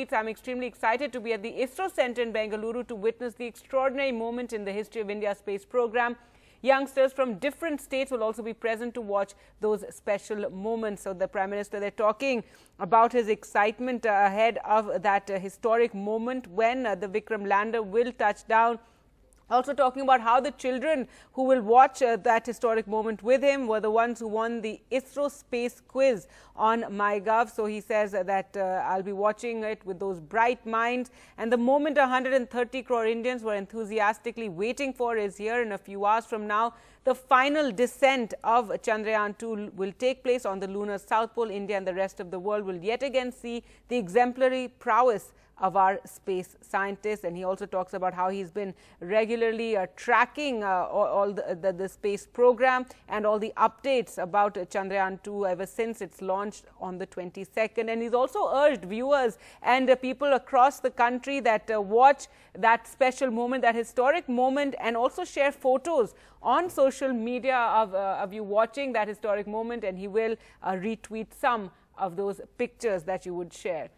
I'm extremely excited to be at the ISRO Center in Bengaluru to witness the extraordinary moment in the history of India's space program. Youngsters from different states will also be present to watch those special moments. So, the Prime Minister, they're talking about his excitement ahead of that historic moment when uh, the Vikram lander will touch down also talking about how the children who will watch uh, that historic moment with him were the ones who won the ISRO space quiz on MyGov. So he says that uh, I'll be watching it with those bright minds. And the moment 130 crore Indians were enthusiastically waiting for is here in a few hours from now. The final descent of Chandrayaan 2 will take place on the lunar south pole. India and the rest of the world will yet again see the exemplary prowess of our space scientists. And he also talks about how he's been regularly uh, tracking uh, all, all the, the, the, space program and all the updates about Chandrayaan 2 ever since its launched on the 22nd. And he's also urged viewers and uh, people across the country that uh, watch that special moment, that historic moment, and also share photos on social media of, uh, of you watching that historic moment. And he will retweet some of those pictures that you would share.